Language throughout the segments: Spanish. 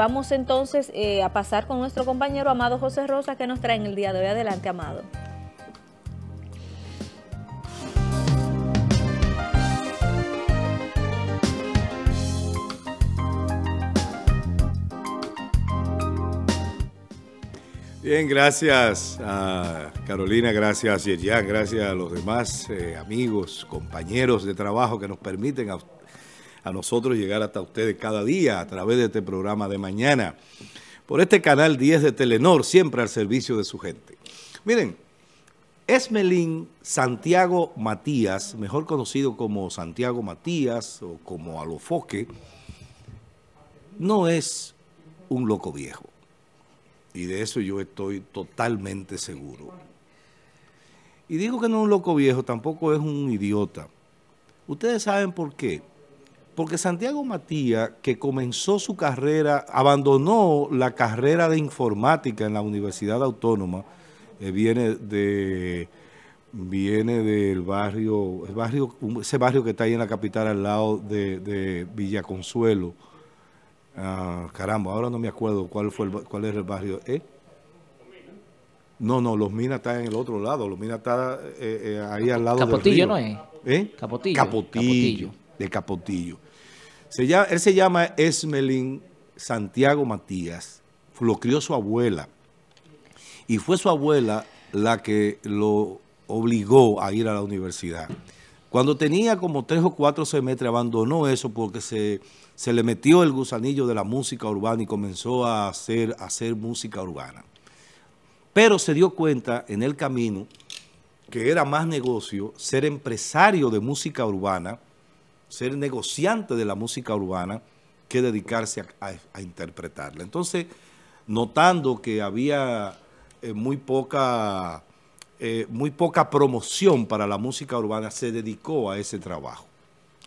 Vamos entonces eh, a pasar con nuestro compañero Amado José Rosa que nos trae en el día de hoy. Adelante, Amado. Bien, gracias a Carolina, gracias a gracias a los demás eh, amigos, compañeros de trabajo que nos permiten a, a, nosotros llegar hasta ustedes cada día a través de este programa de mañana, por este canal 10 de Telenor, siempre al servicio de su gente. Miren, Esmelín Santiago Matías, mejor conocido como Santiago Matías o como Alofoque, no es un loco viejo. Y de eso yo estoy totalmente seguro. Y digo que no es un loco viejo, tampoco es un idiota. Ustedes saben por qué. Porque Santiago Matías, que comenzó su carrera, abandonó la carrera de informática en la Universidad Autónoma, eh, viene de viene del barrio, el barrio, ese barrio que está ahí en la capital al lado de, de Villa Consuelo, Ah, caramba, ahora no me acuerdo cuál fue el, cuál era el barrio. ¿Eh? No, no, Los Minas está en el otro lado. Los Minas está eh, eh, ahí al lado Capotillo del río. no es. ¿Eh? Capotillo. Capotillo. Capotillo. De Capotillo. Se llama, él se llama Esmelín Santiago Matías. Lo crió su abuela. Y fue su abuela la que lo obligó a ir a la universidad. Cuando tenía como tres o cuatro semestres abandonó eso porque se, se le metió el gusanillo de la música urbana y comenzó a hacer, a hacer música urbana. Pero se dio cuenta en el camino que era más negocio ser empresario de música urbana, ser negociante de la música urbana, que dedicarse a, interpretarla. Entonces, notando que había eh, muy poca eh, muy poca promoción para la música urbana, se dedicó a ese trabajo,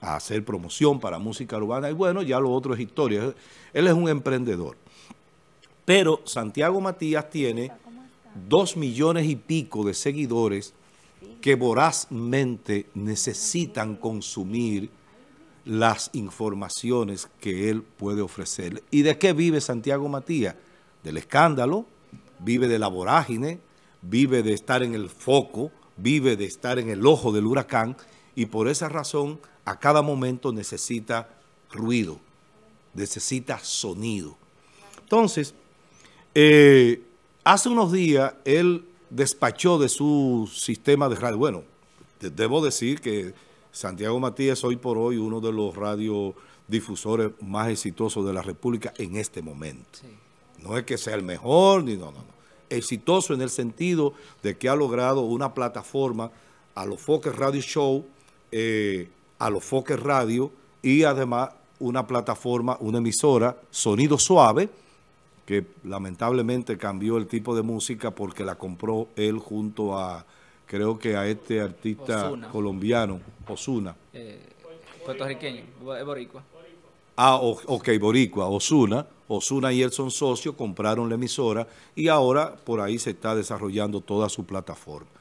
a hacer promoción para música urbana. Y bueno, ya lo otro es historia. Él es un emprendedor. Pero Santiago Matías tiene dos millones y pico de seguidores que vorazmente necesitan consumir las informaciones que él puede ofrecer. ¿Y de qué vive Santiago Matías? Del escándalo, vive de la vorágine, vive de estar en el foco, vive de estar en el ojo del huracán y por esa razón a cada momento necesita ruido, necesita sonido. Entonces, eh, hace unos días él despachó de su sistema de radio. Bueno, debo decir que Santiago Matías hoy por hoy uno de los radiodifusores más exitosos de la República en este momento. Sí. No es que sea el mejor, ni no, no, no exitoso en el sentido de que ha logrado una plataforma a los Foques Radio Show, eh, a los Foques Radio y además una plataforma, una emisora, Sonido Suave, que lamentablemente cambió el tipo de música porque la compró él junto a, creo que a este artista Ozuna. colombiano, Osuna. Eh, puertorriqueño, boricua. Ah, ok, boricua, Osuna. Osuna y él son socios, compraron la emisora y ahora por ahí se está desarrollando toda su plataforma.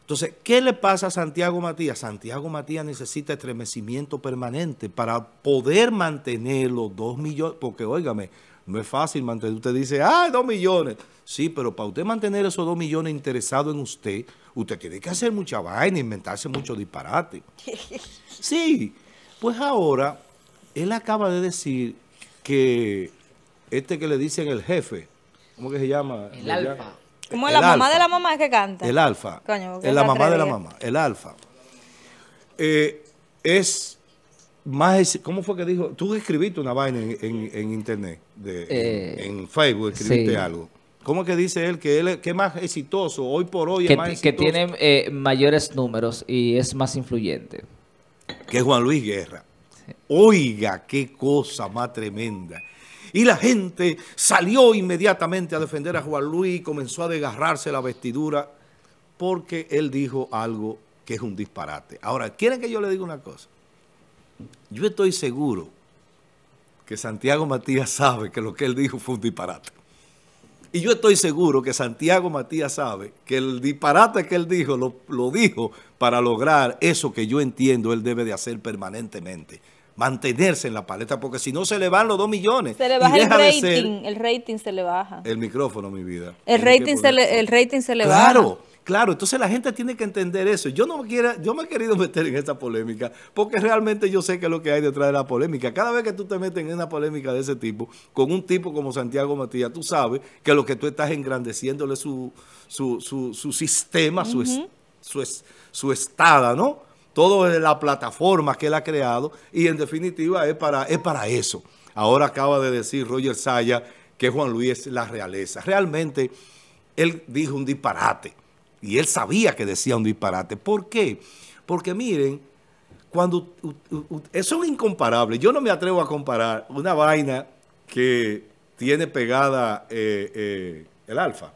Entonces, ¿qué le pasa a Santiago Matías? Santiago Matías necesita estremecimiento permanente para poder mantener los dos millones, porque, óigame, no es fácil mantener, usted dice, ah, dos millones. Sí, pero para usted mantener esos dos millones interesados en usted, usted tiene que hacer mucha vaina, inventarse mucho disparate. Sí, pues ahora, él acaba de decir que este que le dicen el jefe, ¿cómo que se llama? El alfa. ¿Cómo es la mamá de la mamá que canta? El alfa. Coño, es la mamá de la mamá, el alfa. Eh, es más, ¿cómo fue que dijo? Tú escribiste una vaina en, en, en internet, de, eh, en, Facebook, escribiste sí. algo. ¿Cómo que dice él que él es, que es más exitoso, hoy por hoy que, es más exitoso? Que tiene eh, mayores números y es más influyente. Que Juan Luis Guerra. Sí. Oiga, qué cosa más tremenda. Y la gente salió inmediatamente a defender a Juan Luis y comenzó a desgarrarse la vestidura porque él dijo algo que es un disparate. Ahora, ¿quieren que yo le diga una cosa? Yo estoy seguro que Santiago Matías sabe que lo que él dijo fue un disparate. Y yo estoy seguro que Santiago Matías sabe que el disparate que él dijo, lo, lo dijo para lograr eso que yo entiendo él debe de hacer permanentemente, mantenerse en la palestra, porque si no se le van los dos millones. Se le baja el ser- rating, el rating se le baja. el micrófono, mi vida. El rating, se le, el rating se le Claro, baja. claro. Entonces la gente tiene que entender eso. Yo no me quiera, yo me he querido meter en esta polémica porque realmente yo sé que es lo que hay detrás de la polémica. Cada vez que tú te metes en una polémica de ese tipo, con un tipo como Santiago Matías, tú sabes que lo que tú estás engrandeciéndole su, su, su, su sistema, su, su, su estada, ¿no? Todo es la plataforma que él ha creado y en definitiva es para, es para eso. Ahora acaba de decir Roger Saya que Juan Luis es la realeza. Realmente él dijo un disparate y él sabía que decía un disparate. ¿Por qué? Porque miren, cuando u- u- u- eso es incomparable. Yo no me atrevo a comparar una vaina que tiene pegada eh, eh, el alfa.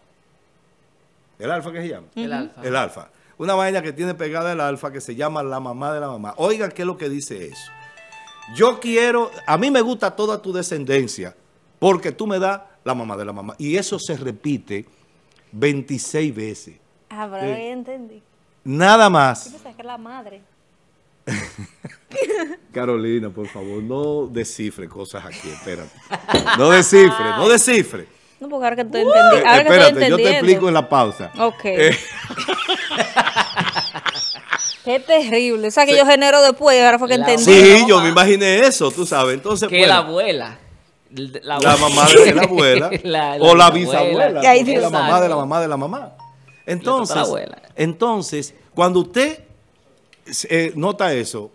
¿El alfa qué se llama? El alfa. El alfa. Una vaina que tiene pegada el alfa que se llama la mamá de la mamá. Oigan qué es lo que dice eso. Yo quiero, a mí me gusta toda tu descendencia porque tú me das la mamá de la mamá. Y eso se repite 26 veces. Ah, pero ahora ya entendí. Nada más. que la madre. Carolina, por favor, no descifre cosas aquí, espérate. No descifre, no descifre. No, porque ahora que estoy entendiendo. Eh, Ahora que estoy espérate, yo te entendiendo. explico en la pausa. Ok. Eh, Qué terrible. O sea, que yo genero después ahora fue que La- entendí. sí, yo me imaginé eso, tú sabes. Entonces, Que bueno, la abuela. La, la mamá de la abuela La- o la bisabuela. es la mamá de la mamá de la mamá. Entonces, entonces cuando usted eh, nota eso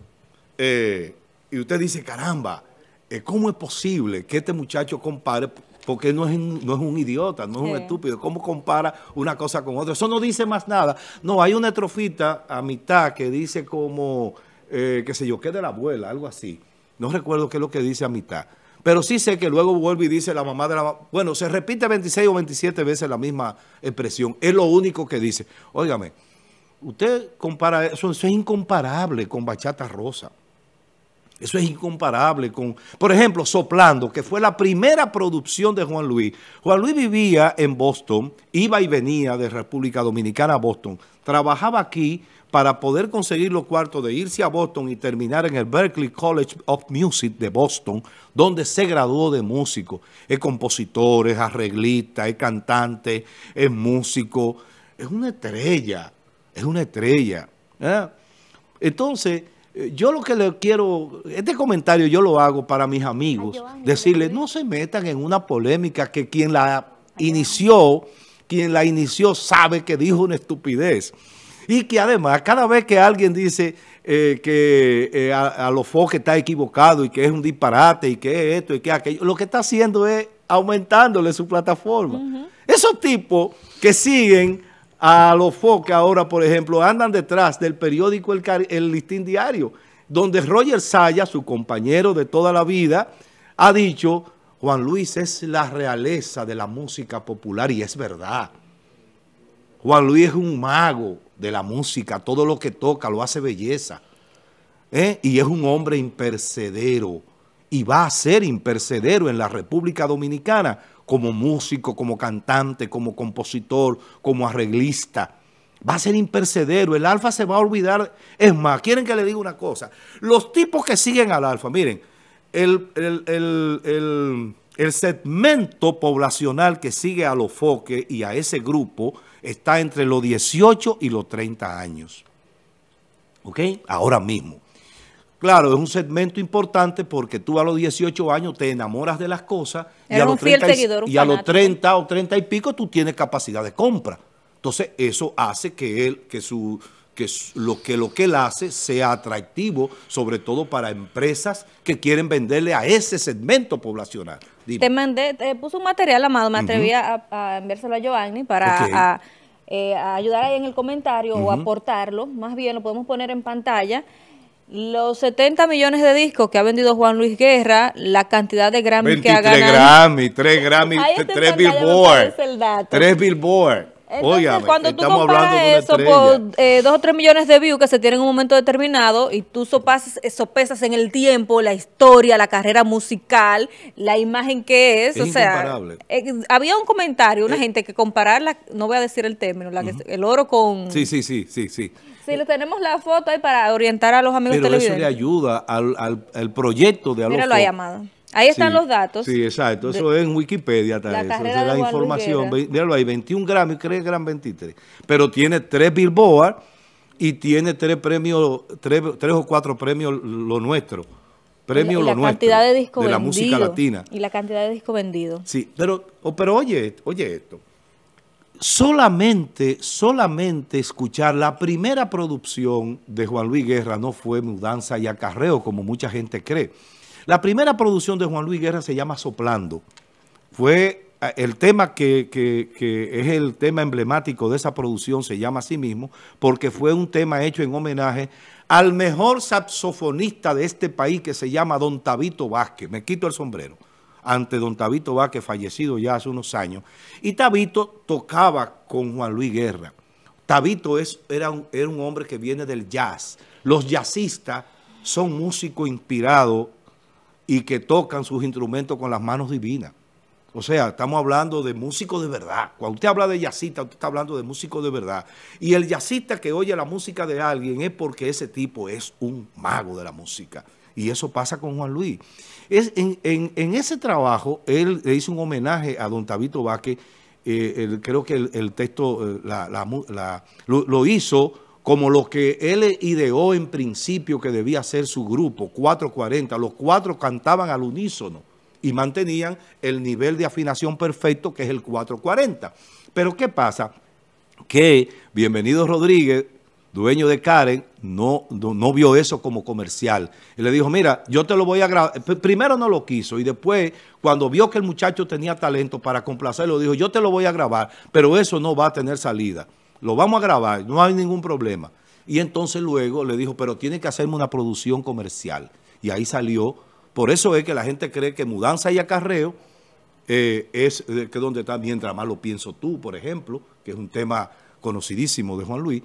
eh, y usted dice, caramba, eh, ¿cómo es posible que este muchacho compare? Porque no es, un- no es un idiota, no es un estúpido. ¿Cómo compara una cosa con otra? Eso no dice más nada. No, hay una estrofita a mitad que dice como, eh, qué sé yo, que de la abuela, algo así. No recuerdo qué es lo que dice a mitad. Pero sí sé que luego vuelve y dice la mamá de la. Bueno, se repite 26 o 27 veces la misma expresión. Es lo único que dice. Óigame, usted compara eso, eso es incomparable con Bachata Rosa. Eso es incomparable con, por ejemplo, Soplando, que fue la primera producción de Juan Luis. Juan Luis vivía en Boston, iba y venía de República Dominicana a Boston. Trabajaba aquí para poder conseguir los cuartos de irse a Boston y terminar en el Berklee College of Music de Boston, donde se graduó de músico. Es compositor, es arreglista, es cantante, es músico. Es una estrella, es una estrella. ¿eh? Entonces, yo lo que le quiero, este comentario yo lo hago para mis amigos, decirles, no se metan en una polémica que quien la inició, quien la inició sabe que dijo una estupidez. Y que además, cada vez que alguien dice eh, que eh, a, a los que está equivocado y que es un disparate y que es esto y que es aquello, lo que está haciendo es aumentándole su plataforma. Esos tipos que siguen a los foques ahora, por ejemplo, andan detrás del periódico El, Listín Diario, donde Roger Saya, su compañero de toda la vida, ha dicho, Juan Luis es la realeza de la música popular y es verdad. Juan Luis es un mago de la música, todo lo que toca lo hace belleza. ¿eh? Y es un hombre impercedero y va a ser impercedero en la República Dominicana como músico, como cantante, como compositor, como arreglista. Va a ser impercedero, el alfa se va a olvidar. Es más, quieren que le diga una cosa. Los tipos que siguen al alfa, miren, el, el- el- el- segmento poblacional que sigue a los foques y a ese grupo está entre los 18 y los 30 años. ¿Ok? Ahora mismo. Claro, es un segmento importante porque tú a los 18 años te enamoras de las cosas y a, los un fiel 30 y- seguidor, un y a los fanático. 30 o 30 y pico tú tienes capacidad de compra. Entonces eso hace que él, que su que lo que lo que él hace sea atractivo, sobre todo para empresas que quieren venderle a ese segmento poblacional. Dime. Te mandé, te puse un material, amado, me atreví a, a enviárselo a Giovanni para a, eh, a ayudar ahí en el comentario o aportarlo. Más bien lo podemos poner en pantalla. Los 70 millones de discos que ha vendido Juan Luis Guerra, la cantidad de Grammy que ha 23 ganado. Grammy, 3 Grammy, Ahí está en 3 pantalla, me Billboard, parece el dato. 3 Billboard. Entonces, cuando tú comparas eso por eh, dos o tres millones de views que se tienen en un momento determinado y tú sopasas, eh, sopesas en el tiempo, la historia, la carrera musical, la imagen que es, Es o sea, eh, había un comentario, Eh. una gente que comparar, la, no voy a decir el término, la que, el oro con... Sí, sí, sí, sí, sí. Sí, le tenemos la foto ahí para orientar a los amigos Pero eso le televidentes. ayuda al, al, al proyecto de Míralo Alofo. ahí, Amado. Ahí están Sí, los datos. Sí, exacto. Eso es en Wikipedia. Está la eso. carrera Esa es de la información. Míralo ahí, 21 Grammy, creo que eran 23. Pero tiene tres Billboard y tiene tres premios, tres, tres o cuatro premios lo nuestro. Premio y lo la nuestro. cantidad de discos De la música latina. Y la cantidad de discos vendidos. Sí, pero, pero oye, oye esto. Solamente, solamente escuchar la primera producción de Juan Luis Guerra no fue mudanza y acarreo, como mucha gente cree. La primera producción de Juan Luis Guerra se llama Soplando. Fue eh, el tema que, es el tema emblemático de esa producción, se llama así mismo, porque fue un tema hecho en homenaje al mejor saxofonista de este país que se llama Don Tabito Vázquez. Me quito el sombrero ante don Tabito Vázquez, fallecido ya hace unos años. Y Tabito tocaba con Juan Luis Guerra. Tabito es, era, era un hombre que viene del jazz. Los jazzistas son músicos inspirados y que tocan sus instrumentos con las manos divinas. O sea, estamos hablando de músicos de verdad. Cuando usted habla de jazzista, usted está hablando de músicos de verdad. Y el jazzista que oye la música de alguien es porque ese tipo es un mago de la música. Y eso pasa con Juan Luis. Es, en, ese trabajo, él le hizo un homenaje a don Tabito Vázquez. eh, creo que el, texto eh, lo hizo como lo que él ideó en principio que debía ser su grupo, 440. Los cuatro cantaban al unísono y mantenían el nivel de afinación perfecto que es el 440. Pero ¿qué pasa? Que Bienvenido Rodríguez, dueño de Karen, no, no, no vio eso como comercial. Y le dijo, mira, yo te lo voy a grabar. Primero no lo quiso y después, cuando vio que el muchacho tenía talento para complacerlo, dijo, yo te lo voy a grabar, pero eso no va a tener salida. Lo vamos a grabar, no hay ningún problema. Y entonces luego le dijo, pero tiene que hacerme una producción comercial. Y ahí salió. Por eso es que la gente cree que mudanza y acarreo eh, es eh, que donde está Mientras más lo pienso tú, por ejemplo, que es un tema conocidísimo de Juan Luis.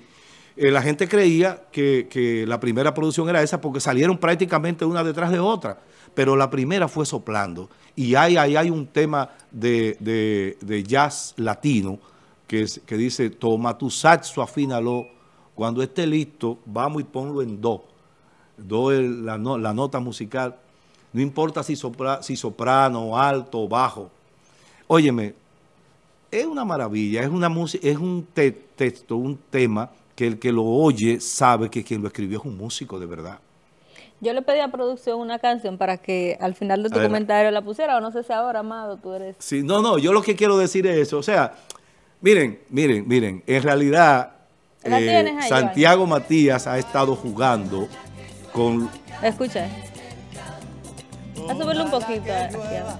Eh, la gente creía que, que la primera producción era esa porque salieron prácticamente una detrás de otra, pero la primera fue soplando. Y ahí hay, hay un tema de, de- de jazz latino que, es- que dice, toma tu saxo, afínalo, cuando esté listo, vamos y ponlo en do. Do es la, no- la nota musical, no importa si, sopra- si soprano, alto bajo. Óyeme, es una maravilla, es una es un te- texto, un tema que el que lo oye sabe que quien lo escribió es un músico de verdad. Yo le pedí a producción una canción para que al final de tu comentario la pusiera, o no sé si ahora, Amado, tú eres... Sí, no, no, yo lo que quiero decir es eso. O sea, miren, miren, miren, en realidad ¿La eh, ahí, Santiago Matías ha estado jugando con Escucha. A subirle un poquito aquí abajo.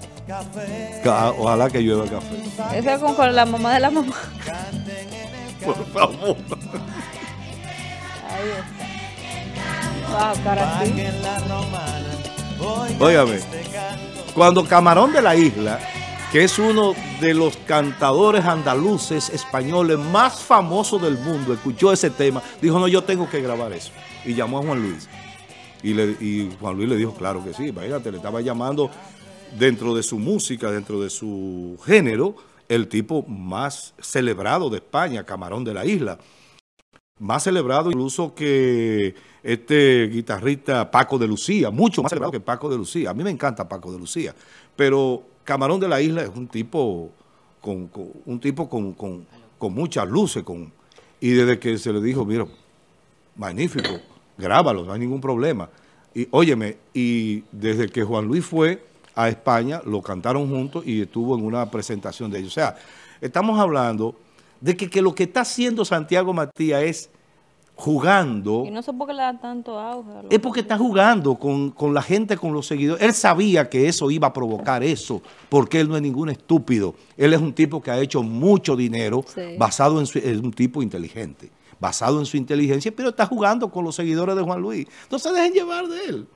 ca- ojalá que llueva café. Eso es con, con la mamá de la mamá. Por favor. Ahí está. Bajo, cara así. Óigame, cuando Camarón de la Isla, que es uno de los cantadores andaluces españoles más famosos del mundo, escuchó ese tema, dijo, no, yo tengo que grabar eso. Y llamó a Juan Luis. Y, Juan Luis le dijo, claro que sí, imagínate, le estaba llamando dentro de su música, dentro de su género, el tipo más celebrado de España, Camarón de la Isla más celebrado incluso que este guitarrista Paco de Lucía, mucho más celebrado que Paco de Lucía. A mí me encanta Paco de Lucía, pero Camarón de la Isla es un tipo con, un tipo con, con- con muchas luces, con, y desde que se le dijo, mira, magnífico, grábalo, no hay ningún problema. Y óyeme, y desde que Juan Luis fue a España, lo cantaron juntos y estuvo en una presentación de ellos. O sea, estamos hablando de que, que lo que está haciendo Santiago Matías es jugando, Y no sé por qué le dan tanto auge. es porque está jugando con, con la gente, con los seguidores. Él sabía que eso iba a provocar eso, porque él no es ningún estúpido. Él es un tipo que ha hecho mucho dinero Sí. basado en su, es un tipo inteligente, basado en su inteligencia, pero está jugando con los seguidores de Juan Luis. No se dejen llevar de él.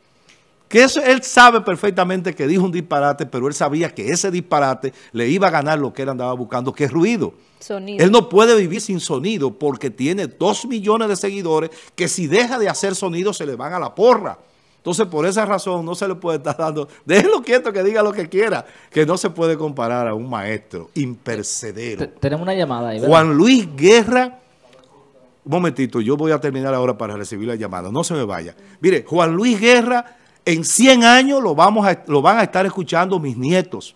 Que eso, él sabe perfectamente que dijo un disparate, pero él sabía que ese disparate le iba a ganar lo que él andaba buscando, que es ruido. Sonido. Él no puede vivir sin sonido porque tiene dos millones de seguidores que si deja de hacer sonido se le van a la porra. Entonces, por esa razón, no se le puede estar dando... Déjenlo quieto que diga lo que quiera, que no se puede comparar a un maestro impercedero. Te- Tenemos una llamada ahí, ¿verdad? Juan Luis Guerra, un momentito, yo voy a terminar ahora para recibir la llamada, no se me vaya. Mire, Juan Luis Guerra, en 100 años lo, vamos a, lo van a estar escuchando mis nietos.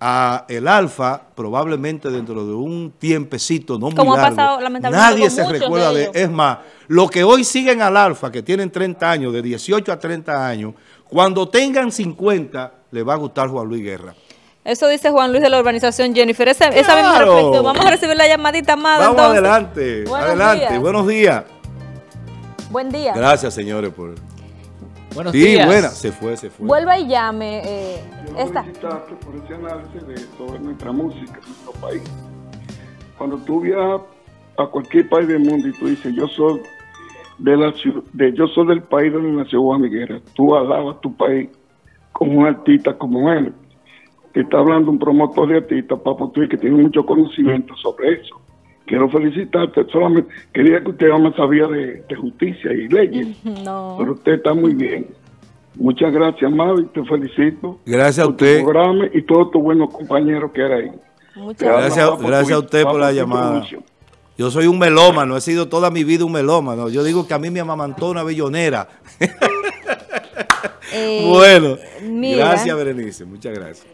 A el Alfa, probablemente dentro de un tiempecito, no muy Como ha largo, pasado, lamentablemente, nadie se recuerda de de, es más, lo que hoy siguen al Alfa, que tienen 30 años, de 18 a 30 años, cuando tengan 50, le va a gustar Juan Luis Guerra. Eso dice Juan Luis de la urbanización Jennifer. Esa, esa misma reflexión. Vamos a recibir la llamadita más. Vamos entonces. adelante, Buenos adelante, días. buenos días. Buen día. Gracias, señros, por... Buenos Sí, días. buena. Se fue, se fue. Vuelva y llame. Eh, esta. por ese análisis de, sobre nuestra música, nuestro país. Cuando tú viajas a cualquier país del mundo y tú dices, yo soy de la de, yo soy del país donde nació Juan Miguel, tú alabas tu país como un artista como él, que está hablando un promotor de artistas, Papo Tuy, que tiene mucho conocimiento sobre eso. Quiero felicitarte, solamente quería que usted más sabía de, de justicia y leyes, No. pero usted está muy bien. Muchas gracias, Mavi, te felicito Gracias a por tu usted. programa y todos tus buenos compañeros que hay ahí. Muchas Gracias- gracias a Twitch, usted por la llamada. Yo soy un melómano, he sido toda mi vida un melómano. Yo digo que a mí me amamantó una bellonera. Eh, bueno, mira. gracias Berenice, muchas gracias.